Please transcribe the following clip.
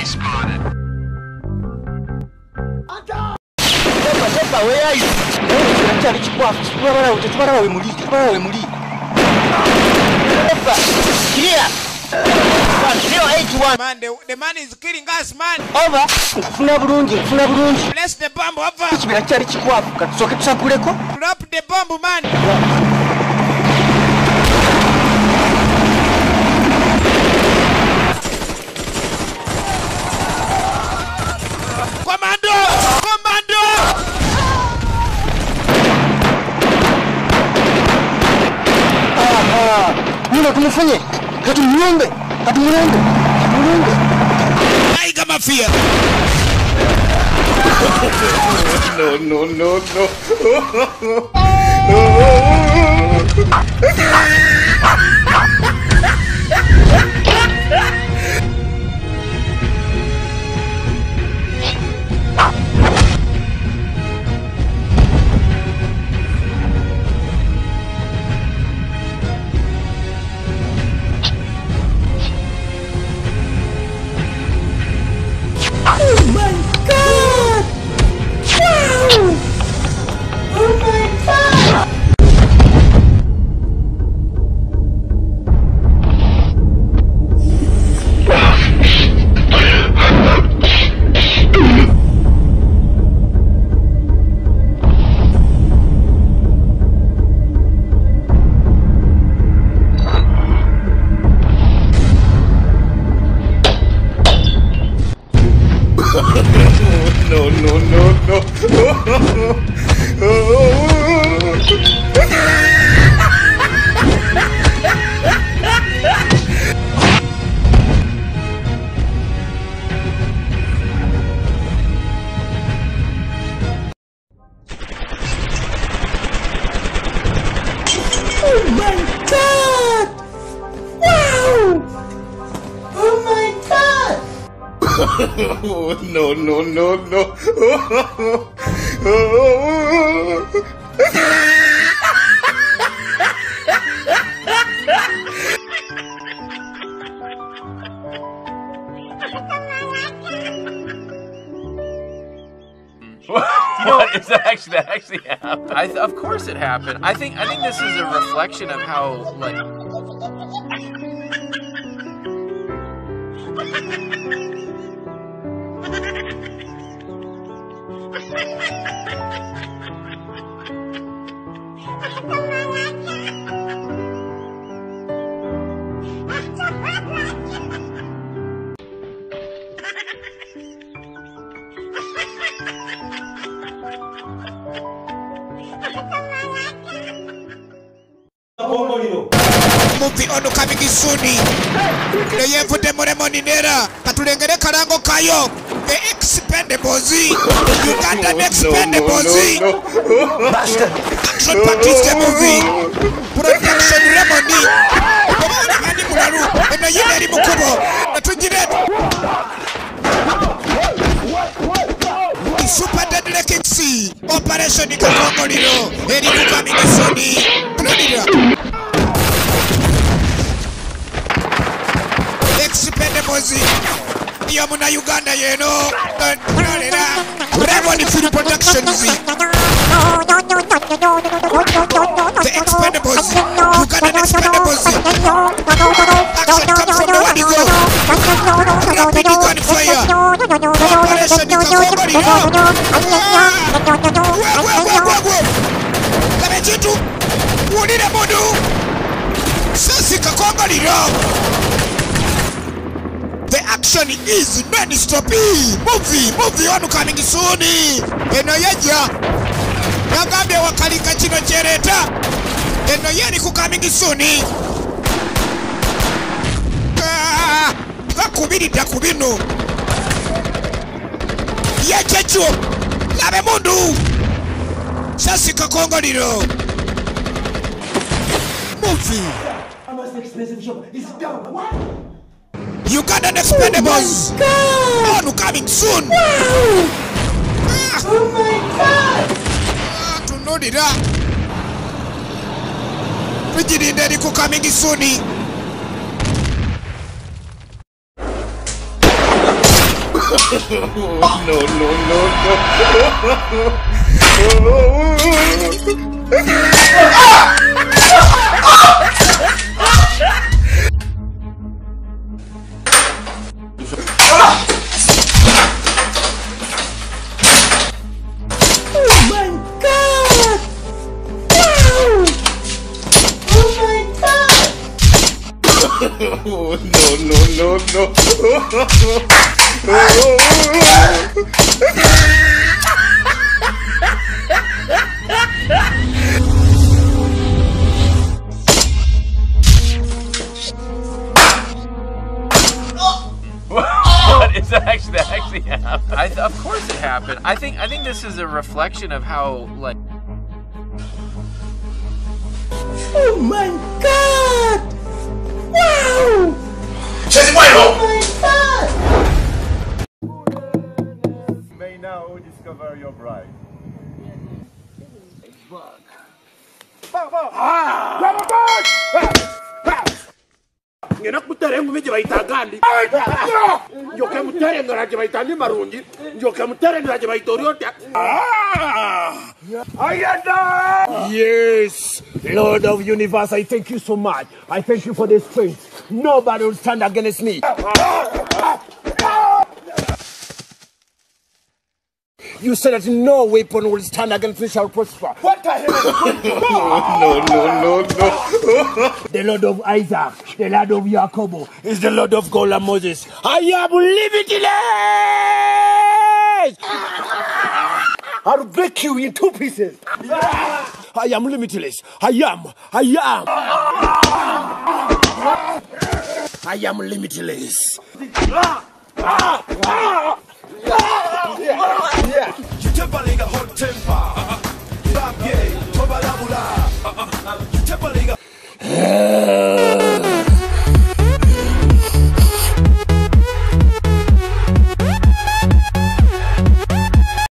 respawning. Temba, temba, where is? Wewe tunachali chikwafu. Chukua mara wote, chukua mara wewe muli, chukua mara wewe muli. Temba, clear. Man, the, the man is killing us, man. Over. Funa bulungi, funa bulungi. Bless the bomb, over. Kibira kyali chikwafu, katusooke tusakuleko. Drop the bomb, man. Yeah. tunakwenda kumfanya, katumuombe, katumuombe, no, no, no, no. no, no, no, no. Katumuombe. Tiger Mafia. what is that actually that actually happened? I th- of course it happened. I think I think this is a reflection of how like Muvi ono coming soon. Ndo yevudde mulemo ninera katulengere kalango kayo the expendables. Ugandan no, expendables. No, no, no. Bastard. Action Batista movie. Production Remedy. Pamoja hadi Mularu. Na yeye ni mkubwa. Na tujire. Super Deadly Kicks. Operation Kokongoliro. Eri Kukami Gasoni. Iyo muna uganda nolera Ramon film productions the expendables. Ugandan expendables. Action come from the rapid gunfire operation kakongoliro gwegwegwegwegwe ni easy bẹ́ẹ̀ stop stopii movie movie wanu kaningi suni eno yeja nagambye wakalika chino chereta eno yeri ku kaningi suni bakubiridda ah, ku bino yekyekyo laba emundu sasikakongoliro movie. Ugandan Expendables. Oh On coming soon. Wow. Ah. Oh my god. Ah, tunodira. Tujirindeni ku coming soon. oh, no, no, no, no. Oh, ah! ah! Oh what is that actually that actually happened? I, of course it happened. I think I think this is a reflection of how like Oh my god! Yes, Lord of Universe, I thank you so much. I thank you for the strength. Nobody will stand against me. You said that no weapon will stand against me shall prosper. What the hell? no, no, no, no. the Lord of Isaac, the Lord of Jacob, is the Lord of God and Moses. I am limitless. I'll break you in two pieces. I am limitless. I am. I am. I am limitless yeah.